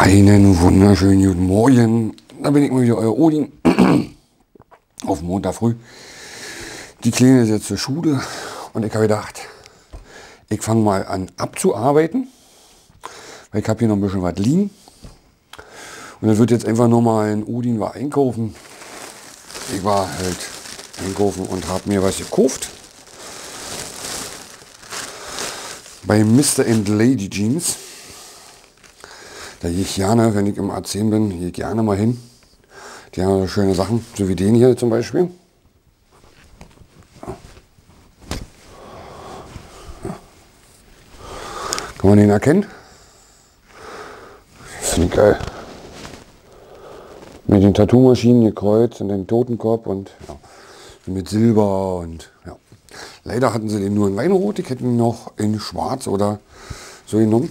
Einen wunderschönen guten Morgen. Da bin ich mal wieder, euer Odin. Auf Montag früh. Die Kleine ist jetzt zur Schule und ich habe gedacht, ich fange mal an abzuarbeiten. Weil ich habe hier noch ein bisschen was liegen. Und dann wird jetzt einfach nochmal ein Odin war einkaufen. Ich war halt einkaufen und habe mir was gekauft. Bei Mr. and Lady Jeans. Da gehe ich gerne, wenn ich im A10 bin, gehe ich gerne mal hin. Die haben schöne Sachen, so wie den hier zum Beispiel. Kann man den erkennen? Finde ich geil. Mit den Tattoo-Maschinen gekreuzt und den Totenkopf und ja, mit Silber und ja. Leider hatten sie den nur in Weinrot, ich hätte ihn noch in Schwarz oder so genommen.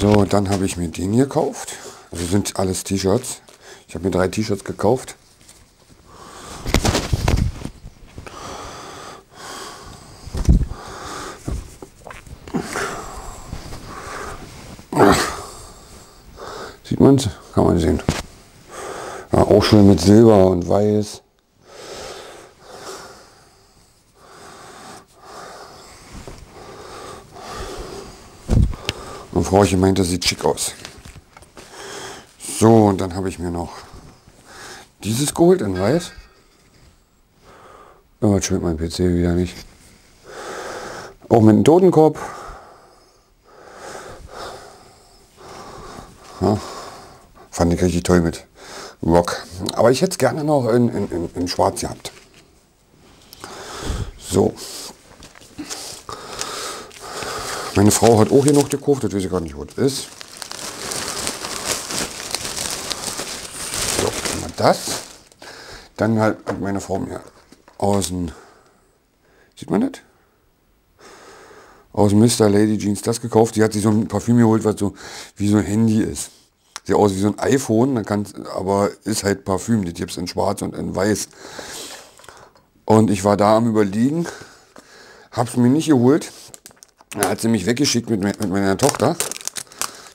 So, dann habe ich mir den hier gekauft. Also sind alles T-Shirts. Ich habe mir drei T-Shirts gekauft. Sieht man es? Kann man sehen. Ja, auch schön mit Silber und Weiß. Und Frauchen meinte, sieht schick aus. So, und dann habe ich mir noch dieses geholt in weiß. Oh, jetzt schwimmt mein PC wieder nicht. Auch mit einem Totenkorb. Ja, fand ich richtig toll mit Rock. Aber ich hätte es gerne noch in, in, in, in schwarz gehabt. So. Meine Frau hat auch hier noch gekauft, das weiß ich gar nicht, wo das ist. So, mal das. Dann halt hat meine Frau mir aus dem, sieht man das? Aus Mr. Lady Jeans das gekauft. Die hat sich so ein Parfüm geholt, was so wie so ein Handy ist. Sieht aus wie so ein iPhone, dann kann, aber ist halt Parfüm. Die gibt es in schwarz und in weiß. Und ich war da am überlegen, hab's mir nicht geholt, da hat sie mich weggeschickt mit, mit meiner Tochter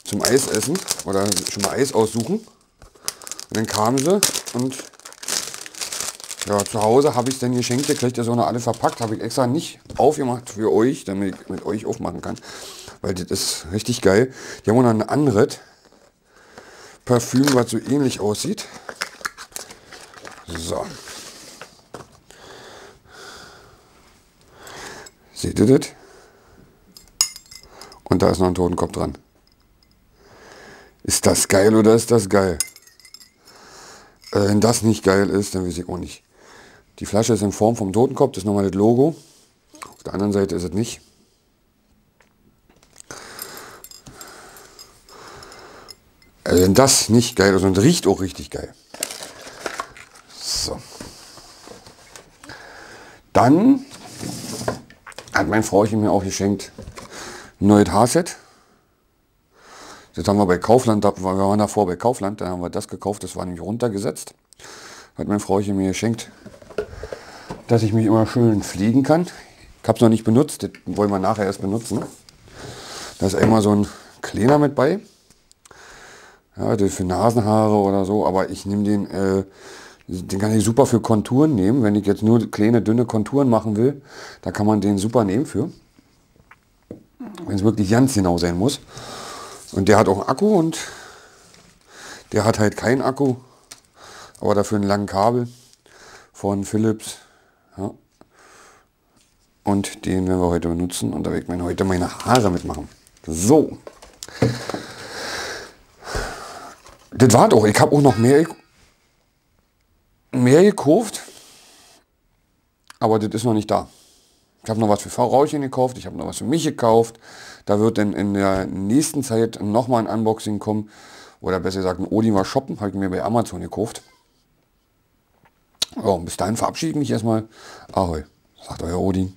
zum Eisessen oder schon mal Eis aussuchen. Und dann kam sie und ja, zu Hause habe ich es dann geschenkt gekriegt, das auch noch alle verpackt, habe ich extra nicht aufgemacht für euch, damit ich mit euch aufmachen kann. Weil das ist richtig geil. Die haben auch noch ein anderes Parfüm, was so ähnlich aussieht. So. Seht ihr das? Und da ist noch ein Totenkopf dran. Ist das geil oder ist das geil? Äh, wenn das nicht geil ist, dann weiß ich auch nicht. Die Flasche ist in Form vom Totenkopf, das ist nochmal das Logo. Auf der anderen Seite ist es nicht. Also wenn das nicht geil ist und riecht auch richtig geil. So. Dann hat mein Frauchen mir auch geschenkt neues Haarset. Das haben wir bei Kaufland, wir waren davor bei Kaufland, da haben wir das gekauft, das war nämlich runtergesetzt. Hat mein Frauchen mir geschenkt, dass ich mich immer schön fliegen kann. Ich habe es noch nicht benutzt, das wollen wir nachher erst benutzen. Da ist immer so ein Kleiner mit bei. Ja, für Nasenhaare oder so, aber ich nehme den, äh, den kann ich super für Konturen nehmen. Wenn ich jetzt nur kleine, dünne Konturen machen will, da kann man den super nehmen für. Wenn es wirklich ganz genau sein muss. Und der hat auch einen Akku und der hat halt keinen Akku, aber dafür einen langen Kabel von Philips. Ja. Und den werden wir heute benutzen und da werde ich mir heute meine Haare mitmachen. So. Das war doch. Ich habe auch noch mehr, mehr gekauft, aber das ist noch nicht da. Ich habe noch was für Frau Rauchen gekauft, ich habe noch was für mich gekauft. Da wird dann in der nächsten Zeit nochmal ein Unboxing kommen. Oder besser gesagt, ein Odin war shoppen, habe ich mir bei Amazon gekauft. Ja, bis dahin verabschiede ich mich erstmal. Ahoi, sagt euer Odin.